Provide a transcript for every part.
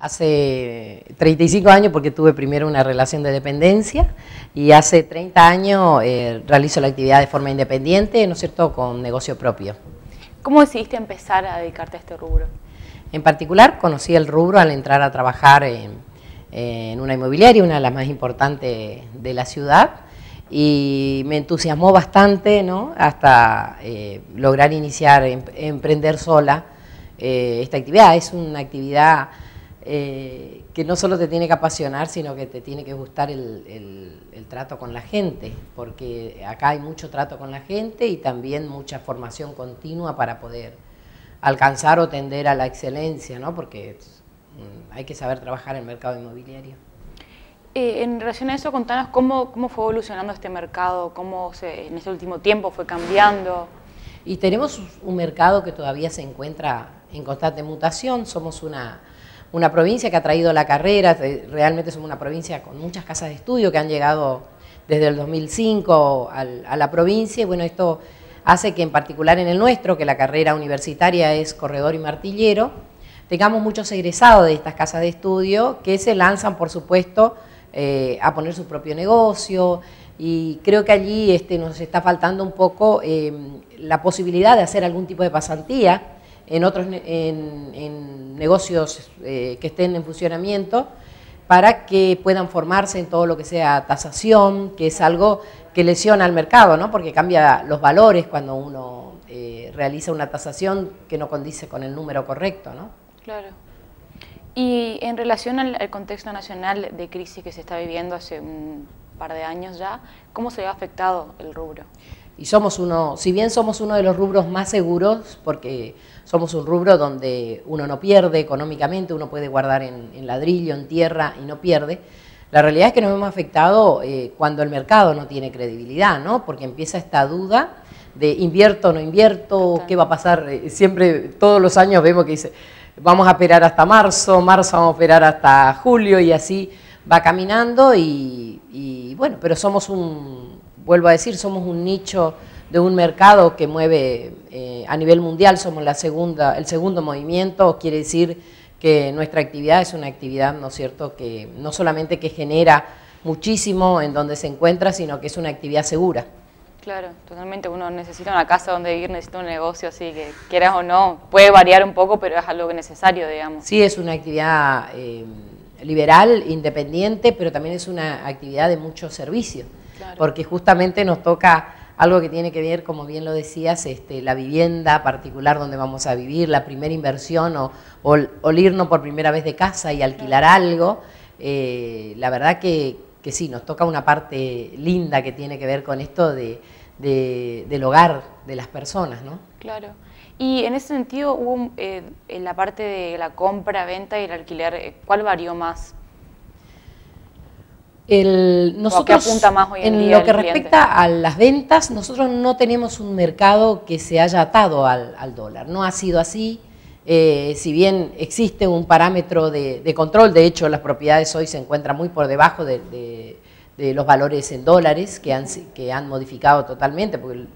Hace 35 años porque tuve primero una relación de dependencia y hace 30 años eh, realizo la actividad de forma independiente, ¿no es cierto?, con negocio propio. ¿Cómo decidiste empezar a dedicarte a este rubro? En particular conocí el rubro al entrar a trabajar en, una inmobiliaria, una de las más importantes de la ciudad, y me entusiasmó bastante, ¿no?, hasta eh, lograr iniciar, em, emprender sola eh, esta actividad. Es una actividad eh, que no solo te tiene que apasionar, sino que te tiene que gustar el, trato con la gente, porque acá hay mucho trato con la gente y también mucha formación continua para poder alcanzar o tender a la excelencia, ¿no? porque mm, hay que saber trabajar en el mercado inmobiliario. Eh, en relación a eso, contanos cómo, cómo fue evolucionando este mercado, cómo en este último tiempo fue cambiando. Y tenemos un mercado que todavía se encuentra en constante mutación, somos una una provincia que ha traído la carrera, realmente somos una provincia con muchas casas de estudio que han llegado desde el 2005 a la provincia y bueno, esto hace que en particular en el nuestro, que la carrera universitaria es corredor y martillero, tengamos muchos egresados de estas casas de estudio que se lanzan, por supuesto, eh, a poner su propio negocio y creo que allí este, nos está faltando un poco eh, la posibilidad de hacer algún tipo de pasantía en otros en, negocios eh, que estén en funcionamiento para que puedan formarse en todo lo que sea tasación, que es algo que lesiona al mercado, ¿no? porque cambia los valores cuando uno eh, realiza una tasación que no condice con el número correcto. ¿no? Claro. Y en relación al, contexto nacional de crisis que se está viviendo hace un par de años ya, ¿cómo se ha afectado el rubro? Y somos uno, si bien somos uno de los rubros más seguros, porque somos un rubro donde uno no pierde económicamente, uno puede guardar en, ladrillo, en tierra y no pierde, la realidad es que nos hemos afectado eh, cuando el mercado no tiene credibilidad, ¿no? Porque empieza esta duda de invierto o no invierto, qué va a pasar. Eh, siempre, todos los años vemos que dice, vamos a esperar hasta marzo, marzo vamos a esperar hasta julio y así va caminando y bueno, pero somos un, vuelvo a decir, somos un nicho de un mercado que mueve eh, a nivel mundial, somos la segunda, el segundo movimiento, quiere decir que nuestra actividad es una actividad, ¿no es cierto?, que no solamente que genera muchísimo en donde se encuentra, sino que es una actividad segura. Claro, totalmente. Uno necesita una casa donde vivir, necesita un negocio, así que quieras o no, puede variar un poco, pero es algo necesario, digamos. Sí, es una actividad eh, liberal, independiente, pero también es una actividad de mucho servicio porque justamente nos toca algo que tiene que ver, como bien lo decías, este, la vivienda particular donde vamos a vivir, la primera inversión o, o, irnos por primera vez de casa y alquilar algo. Eh, la verdad que, sí, nos toca una parte linda que tiene que ver con esto de, del hogar de las personas, ¿no? Claro. Y en ese sentido, hubo eh, en la parte de la compra, venta y el alquiler, eh, ¿cuál varió más? El, nosotros, apunta más hoy en, en lo que respecta a las ventas, nosotros no tenemos un mercado que se haya atado al, dólar. No ha sido así. Eh, si bien existe un parámetro de, control, de hecho las propiedades hoy se encuentran muy por debajo de, los valores en dólares que han, que han modificado totalmente, porque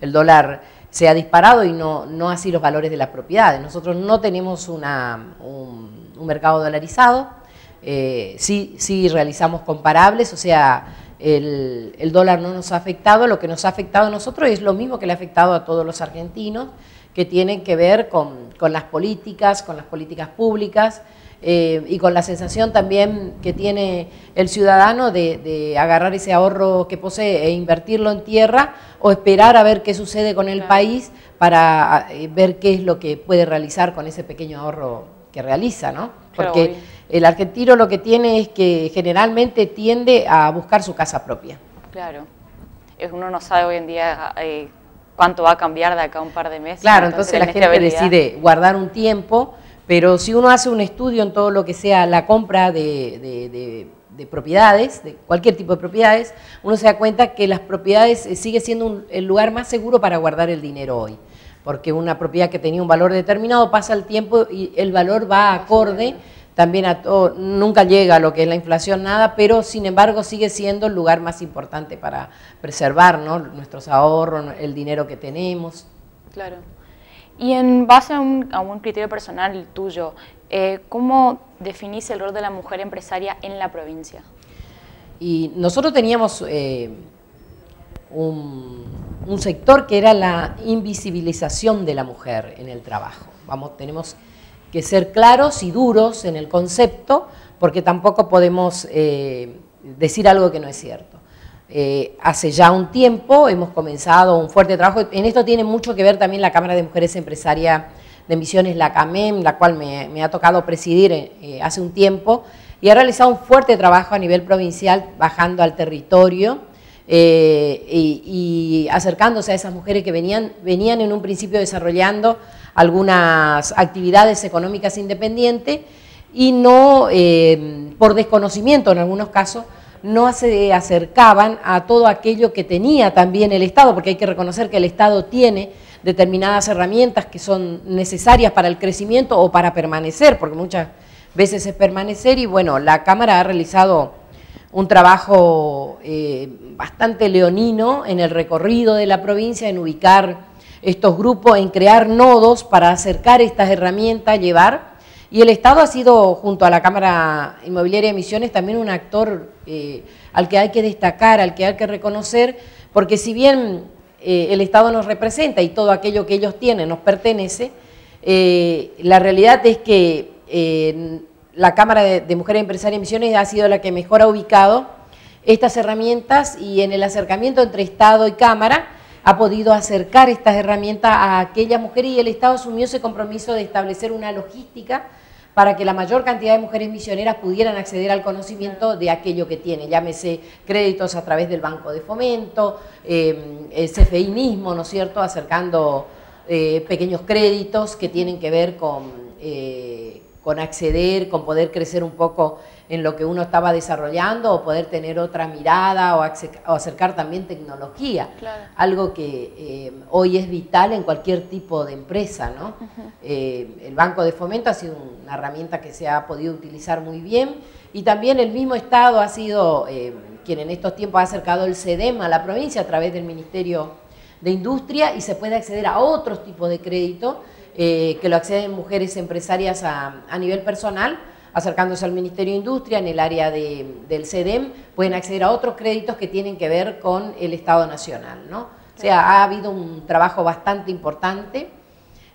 el, dólar se ha disparado y no, no, así los valores de las propiedades. Nosotros no tenemos una, un mercado dolarizado eh, sí, sí realizamos comparables, o sea, el, dólar no nos ha afectado, lo que nos ha afectado a nosotros es lo mismo que le ha afectado a todos los argentinos, que tienen que ver con, las políticas, con las políticas públicas eh, y con la sensación también que tiene el ciudadano de, agarrar ese ahorro que posee e invertirlo en tierra o esperar a ver qué sucede con el país para eh, ver qué es lo que puede realizar con ese pequeño ahorro que realiza, ¿no? Porque el argentino lo que tiene es que generalmente tiende a buscar su casa propia. Claro. Uno no sabe hoy en día eh, cuánto va a cambiar de acá a un par de meses. Claro, entonces, la gente decide guardar un tiempo, pero si uno hace un estudio en todo lo que sea la compra de, propiedades, de cualquier tipo de propiedades, uno se da cuenta que las propiedades eh, sigue siendo el lugar más seguro para guardar el dinero hoy. Porque una propiedad que tenía un valor determinado pasa el tiempo y el valor va acorde también a todo, nunca llega a lo que es la inflación, nada, pero sin embargo sigue siendo el lugar más importante para preservar nuestros ahorros, el dinero que tenemos. Claro. Y en base a un, criterio personal tuyo, Eh, ¿Cómo definís el rol de la mujer empresaria en la provincia? Y nosotros teníamos eh, un, sector que era la invisibilización de la mujer en el trabajo. Vamos, tenemos que ser claros y duros en el concepto, porque tampoco podemos eh, decir algo que no es cierto. Eh, hace ya un tiempo hemos comenzado un fuerte trabajo. En esto tiene mucho que ver también la Cámara de Mujeres Empresarias de Misiones, la CAMEM, la cual me, ha tocado presidir hace un tiempo, y ha realizado un fuerte trabajo a nivel provincial, bajando al territorio eh, y, acercándose a esas mujeres que venían, venían en un principio desarrollando algunas actividades económicas independientes y no, eh, por desconocimiento en algunos casos, no se acercaban a todo aquello que tenía también el Estado, porque hay que reconocer que el Estado tiene determinadas herramientas que son necesarias para el crecimiento o para permanecer, porque muchas veces es permanecer y bueno, la Cámara ha realizado un trabajo eh, bastante leonino en el recorrido de la provincia, en ubicar estos grupos, en crear nodos para acercar estas herramientas, llevar. Y el Estado ha sido, junto a la Cámara Inmobiliaria de Misiones, también un actor eh, al que hay que destacar, al que hay que reconocer, porque si bien eh, el Estado nos representa y todo aquello que ellos tienen nos pertenece, la realidad es que la Cámara de, Mujeres Empresarias y Misiones ha sido la que mejor ha ubicado estas herramientas y en el acercamiento entre Estado y Cámara ha podido acercar estas herramientas a aquellas mujeres y el Estado asumió ese compromiso de establecer una logística para que la mayor cantidad de mujeres misioneras pudieran acceder al conocimiento de aquello que tiene, llámese créditos a través del Banco de Fomento, eh, el CFI mismo, ¿no es cierto?, acercando eh, pequeños créditos que tienen que ver con, eh, con acceder, con poder crecer un poco en lo que uno estaba desarrollando o poder tener otra mirada o, acercar también tecnología, algo que eh, hoy es vital en cualquier tipo de empresa. ¿no? el Banco de Fomento ha sido una herramienta que se ha podido utilizar muy bien y también el mismo Estado ha sido quien en estos tiempos ha acercado el CEDEM a la provincia a través del Ministerio de industria y se puede acceder a otros tipos de crédito eh, que lo acceden mujeres empresarias a, nivel personal, acercándose al Ministerio de Industria en el área del CEDEM, pueden acceder a otros créditos que tienen que ver con el Estado Nacional. ¿no? O sea, ha habido un trabajo bastante importante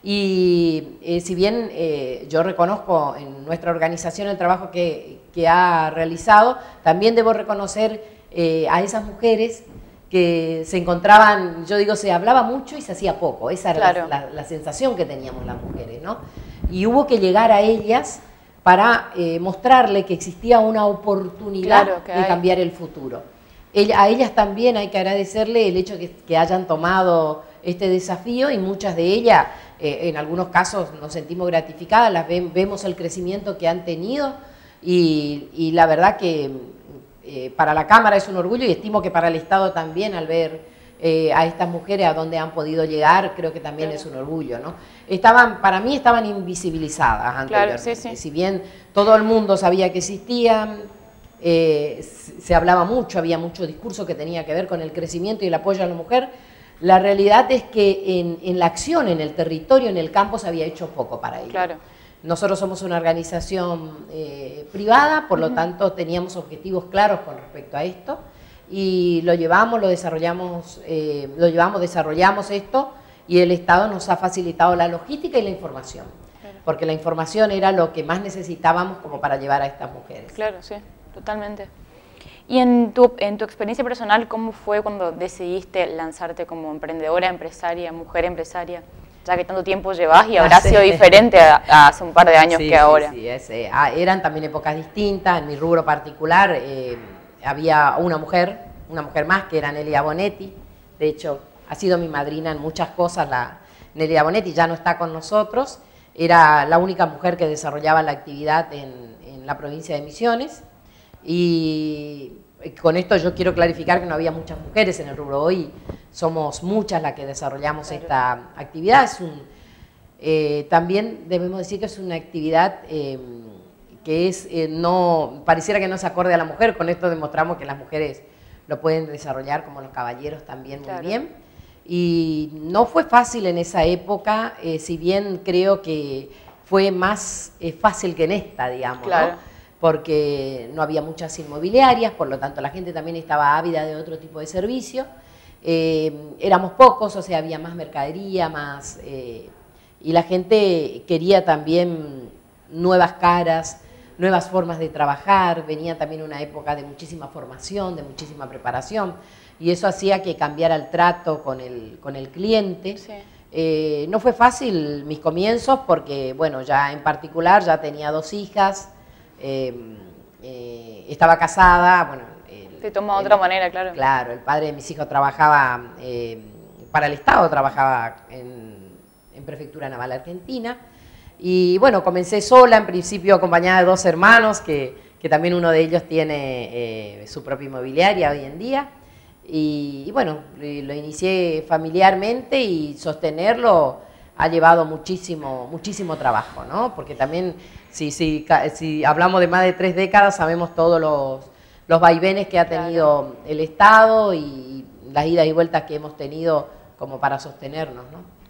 y eh, si bien eh, yo reconozco en nuestra organización el trabajo que, que ha realizado, también debo reconocer a esas mujeres que se encontraban, yo digo, se hablaba mucho y se hacía poco, esa era la, sensación que teníamos las mujeres, ¿no? Y hubo que llegar a ellas para eh, mostrarle que existía una oportunidad de cambiar el futuro. a ellas también hay que agradecerle el hecho que, que hayan tomado este desafío y muchas de ellas, eh, en algunos casos nos sentimos gratificadas, las vemos el crecimiento que han tenido y, y la verdad que eh, para la Cámara es un orgullo y estimo que para el Estado también al ver eh, a estas mujeres a dónde han podido llegar, creo que también es un orgullo, ¿no? Estaban, para mí estaban invisibilizadas anteriormente, si bien todo el mundo sabía que existían, eh, se hablaba mucho, había mucho discurso que tenía que ver con el crecimiento y el apoyo a la mujer, la realidad es que en, en la acción, en el territorio, en el campo se había hecho poco para ello. Claro. Nosotros somos una organización eh, privada, por lo tanto teníamos objetivos claros con respecto a esto y lo llevamos, lo desarrollamos, eh, lo llevamos, desarrollamos esto y el Estado nos ha facilitado la logística y la información, porque la información era lo que más necesitábamos como para llevar a estas mujeres. Claro, sí, totalmente. Y en tu, en tu experiencia personal, ¿cómo fue cuando decidiste lanzarte como emprendedora, empresaria, mujer empresaria? Ya que tanto tiempo llevas y habrá sido diferente hace un par de años que ahora. Sí, sí ah, eran también épocas distintas. En mi rubro particular eh, había una mujer, una mujer más, que era Nelia Bonetti. De hecho, ha sido mi madrina en muchas cosas. La Nelia Bonetti ya no está con nosotros. Era la única mujer que desarrollaba la actividad en, en la provincia de Misiones. Y con esto yo quiero clarificar que no había muchas mujeres en el rubro. Hoy somos muchas las que desarrollamos esta actividad. Eh, también debemos decir que es una actividad eh, que es eh, no pareciera que no se acorde a la mujer. Con esto demostramos que las mujeres lo pueden desarrollar como los caballeros también muy bien. Y no fue fácil en esa época, si bien creo que fue más fácil que en esta, digamos, porque no había muchas inmobiliarias, por lo tanto la gente también estaba ávida de otro tipo de servicio. éramos pocos, o sea, había más mercadería, más... y la gente quería también nuevas caras, nuevas formas de trabajar, venía también una época de muchísima formación, de muchísima preparación, y eso hacía que cambiara el trato con el, con el cliente. Eh, no fue fácil mis comienzos porque, bueno, ya en particular ya tenía dos hijas, eh, estaba casada, bueno... Te tomó de otra manera, claro. Claro, el padre de mis hijos trabajaba em, para el Estado, trabajaba en, en Prefectura Naval Argentina, y bueno, comencé sola, en principio acompañada de dos hermanos, que, también uno de ellos tiene eh, su propia inmobiliaria hoy en día. Y, bueno, lo inicié familiarmente y sostenerlo ha llevado muchísimo, muchísimo trabajo, ¿no? Porque también, si, si, si hablamos de más de tres décadas, sabemos todos los, los vaivenes que ha tenido el Estado y las idas y vueltas que hemos tenido como para sostenernos, ¿no?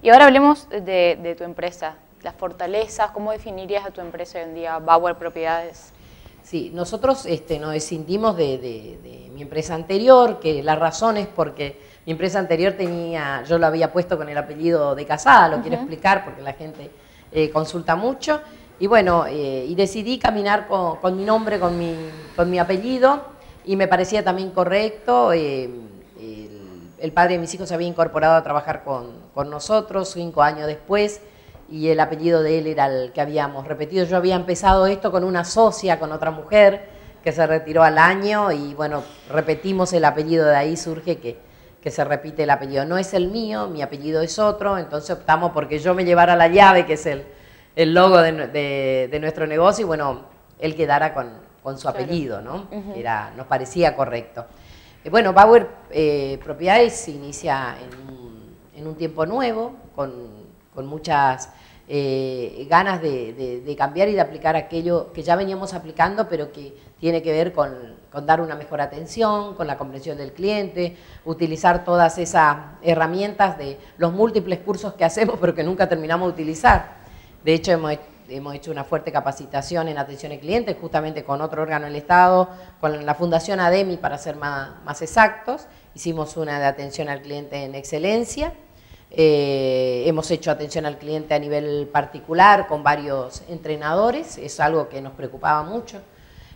Y ahora hablemos de, tu empresa, las fortalezas, ¿cómo definirías a tu empresa hoy en día, Bauer Propiedades? Sí, nosotros este, nos escindimos de, mi empresa anterior, que la razón es porque mi empresa anterior tenía, yo lo había puesto con el apellido de casada, lo quiero explicar porque la gente eh, consulta mucho, y bueno, eh, y decidí caminar con, mi nombre, con mi, con mi apellido, y me parecía también correcto. Eh, el padre de mis hijos se había incorporado a trabajar con, nosotros cinco años después y el apellido de él era el que habíamos repetido. Yo había empezado esto con una socia, con otra mujer que se retiró al año y bueno, repetimos el apellido, de ahí surge que, que se repite el apellido. No es el mío, mi apellido es otro, entonces optamos porque yo me llevara la llave, que es el, el logo de, nuestro negocio, y bueno, él quedara con, con su apellido, ¿no? Era, nos parecía correcto. Eh, bueno, Bauer eh, Propiedades se inicia en un, tiempo nuevo, con, muchas eh, ganas de, cambiar y de aplicar aquello que ya veníamos aplicando, pero que tiene que ver con, dar una mejor atención, con la comprensión del cliente, utilizar todas esas herramientas de los múltiples cursos que hacemos, pero que nunca terminamos de utilizar. De hecho, hemos hemos hecho una fuerte capacitación en atención al cliente, justamente con otro órgano del Estado, con la Fundación ADEMI para ser más, exactos. Hicimos una de atención al cliente en excelencia. Eh, hemos hecho atención al cliente a nivel particular con varios entrenadores, es algo que nos preocupaba mucho.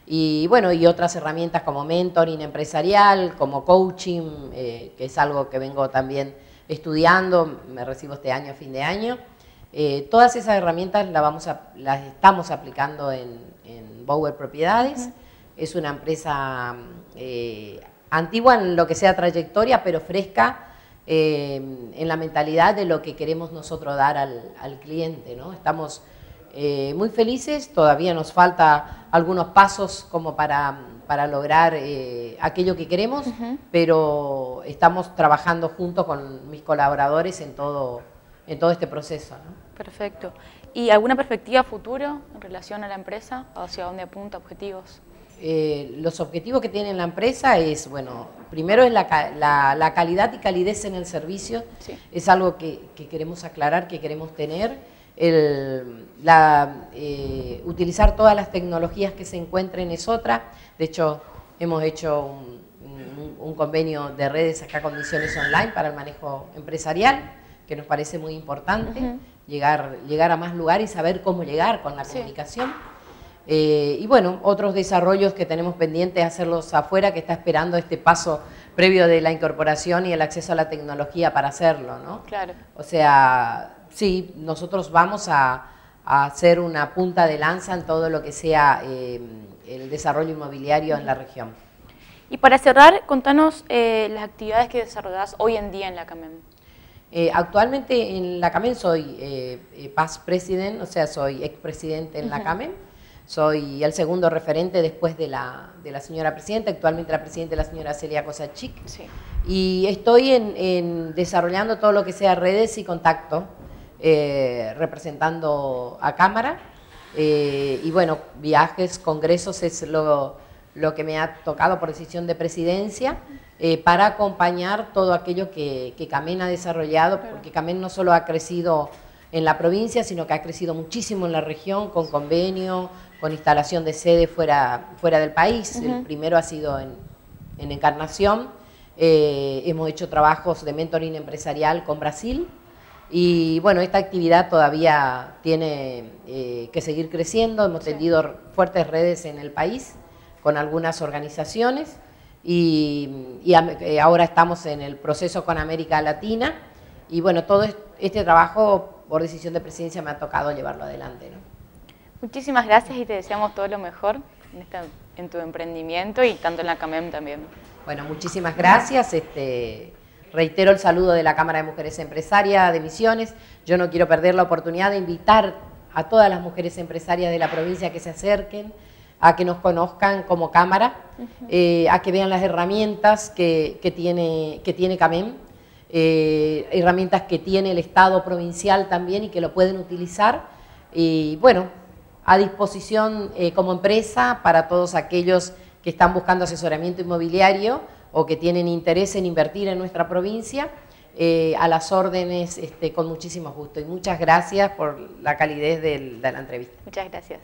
Y bueno, y otras herramientas como mentoring empresarial, como coaching, eh, que es algo que vengo también estudiando, me recibo este año, fin de año. Eh, todas esas herramientas las, vamos a, las estamos aplicando en, en Bauer Propiedades. Es una empresa eh, antigua en lo que sea trayectoria, pero fresca eh, en la mentalidad de lo que queremos nosotros dar al, cliente. ¿no? Estamos muy felices, todavía nos falta algunos pasos como para, para lograr aquello que queremos, pero estamos trabajando junto con mis colaboradores en todo, en todo este proceso. Perfecto. ¿Y alguna perspectiva futuro en relación a la empresa? ¿Hacia dónde apunta? ¿Objetivos? Eh, los objetivos que tiene la empresa es, bueno, primero es la, calidad y calidez en el servicio, es algo que, queremos aclarar, que queremos tener, el, eh, utilizar todas las tecnologías que se encuentren es otra, de hecho hemos hecho un, convenio de redes acá, condiciones online para el manejo empresarial, que nos parece muy importante llegar, llegar a más lugares y saber cómo llegar con la comunicación. Eh, y bueno, otros desarrollos que tenemos pendientes hacerlos afuera, que está esperando este paso previo de la incorporación y el acceso a la tecnología para hacerlo, ¿no? Claro. O sea, sí, nosotros vamos a, hacer una punta de lanza en todo lo que sea eh, el desarrollo inmobiliario en la región. Y para cerrar, contanos eh, las actividades que desarrollas hoy en día en la CAMEM. Eh, actualmente en la CAMEN soy past president, o sea, soy expresidente en la CAMEN. Soy el segundo referente después de la, de la señora presidenta, actualmente la presidenta es la señora Celia Cosachik. Sí. Y estoy en, desarrollando todo lo que sea redes y contacto, representando a Cámara. y bueno, viajes, congresos es lo, lo que me ha tocado por decisión de presidencia. Eh, para acompañar todo aquello que, que, Camen ha desarrollado, porque Camen no solo ha crecido en la provincia, sino que ha crecido muchísimo en la región con convenio, con instalación de sede fuera, fuera del país. El primero ha sido en, Encarnación. Eh, hemos hecho trabajos de mentoring empresarial con Brasil. Y bueno, esta actividad todavía tiene eh, que seguir creciendo. Hemos tendido fuertes redes en el país con algunas organizaciones y, eh, ahora estamos en el proceso con América Latina. Y bueno, todo este trabajo por decisión de presidencia me ha tocado llevarlo adelante. Muchísimas gracias y te deseamos todo lo mejor en, tu emprendimiento y tanto en la CAMEM también. Bueno, muchísimas gracias. Este, reitero el saludo de la Cámara de Mujeres Empresarias de Misiones. Yo no quiero perder la oportunidad de invitar a todas las mujeres empresarias de la provincia que se acerquen, a que nos conozcan como Cámara, eh, a que vean las herramientas que, tiene, que tiene CAMEM eh, herramientas que tiene el Estado provincial también y que lo pueden utilizar. Y bueno, a disposición eh, como empresa para todos aquellos que están buscando asesoramiento inmobiliario o que tienen interés en invertir en nuestra provincia, eh, a las órdenes este, con muchísimo gusto. Y muchas gracias por la calidez de la entrevista. Muchas gracias.